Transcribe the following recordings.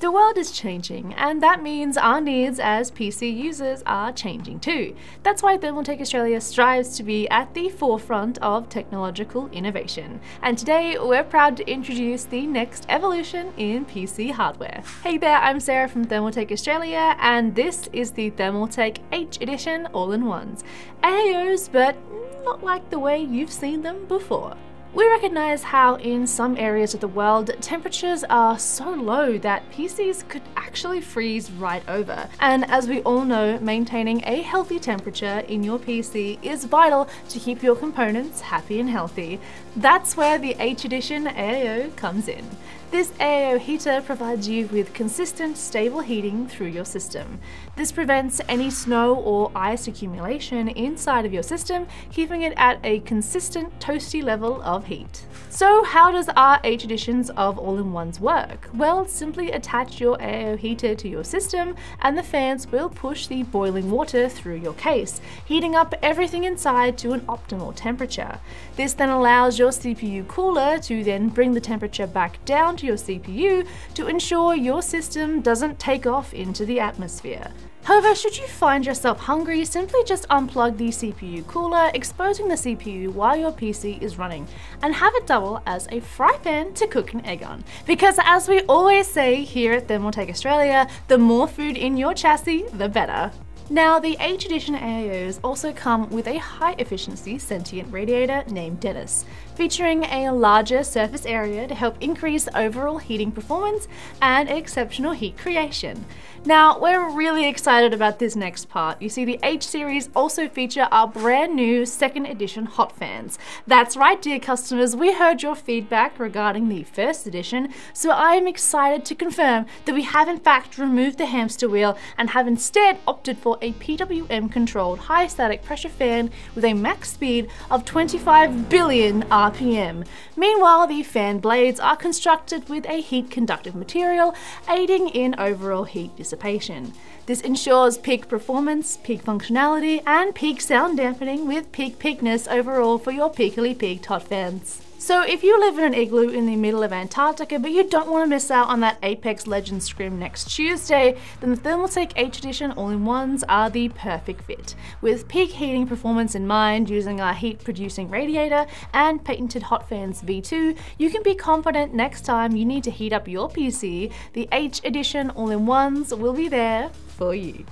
The world is changing, and that means our needs as PC users are changing too. That's why Thermaltake Australia strives to be at the forefront of technological innovation. And today, we're proud to introduce the next evolution in PC hardware. Hey there, I'm Sarah from Thermaltake Australia, and this is the Thermaltake H Edition All-in-Ones. AIOs, but not like the way you've seen them before. We recognise how in some areas of the world temperatures are so low that PCs could actually freeze right over. And as we all know, maintaining a healthy temperature in your PC is vital to keep your components happy and healthy. That's where the H Edition AIO comes in. This AIO heater provides you with consistent, stable heating through your system. This prevents any snow or ice accumulation inside of your system, keeping it at a consistent, toasty level of heat. So how does our H Editions of all-in-ones work? Well, simply attach your AIO heater to your system and the fans will push the boiling water through your case, heating up everything inside to an optimal temperature. This then allows your CPU cooler to then bring the temperature back down to your CPU to ensure your system doesn't take off into the atmosphere. However, should you find yourself hungry, simply just unplug the CPU cooler, exposing the CPU while your PC is running, and have it double as a fry pan to cook an egg on. Because as we always say here at Thermaltake Australia, the more food in your chassis, the better. Now, the H Edition AIOs also come with a high efficiency sentient radiator named Dennis, featuring a larger surface area to help increase overall heating performance and exceptional heat creation. Now, we're really excited about this next part. You see, the H series also feature our brand new second edition hot fans. That's right, dear customers, we heard your feedback regarding the first edition, so I am excited to confirm that we have in fact removed the hamster wheel and have instead opted for a PWM controlled high static pressure fan with a max speed of 25 billion RPM. Meanwhile, the fan blades are constructed with a heat conductive material, aiding in overall heat dissipation. This ensures peak performance, peak functionality, and peak sound dampening with peak peakness overall for your peakily peaked hot fans. So if you live in an igloo in the middle of Antarctica but you don't want to miss out on that Apex Legends scrim next Tuesday, then the Thermaltake H Edition all-in-ones are the perfect fit. With peak heating performance in mind, using our heat producing radiator and patented Hot Fans V2, you can be confident next time you need to heat up your PC, the H Edition all-in-ones will be there for you.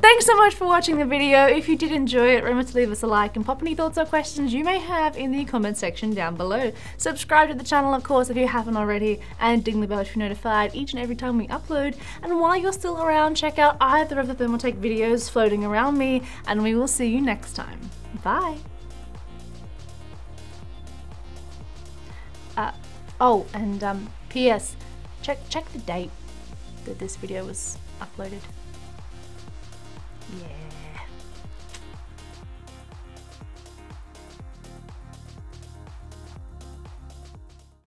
Thanks so much for watching the video. If you did enjoy it, remember to leave us a like and pop any thoughts or questions you may have in the comment section down below. Subscribe to the channel, of course, if you haven't already, and ding the bell to be notified each and every time we upload. And while you're still around, check out either of the Thermaltake videos floating around me, and we will see you next time. Bye! Uh, oh, and um, P.S. Check, check the date that this video was uploaded. Yeah.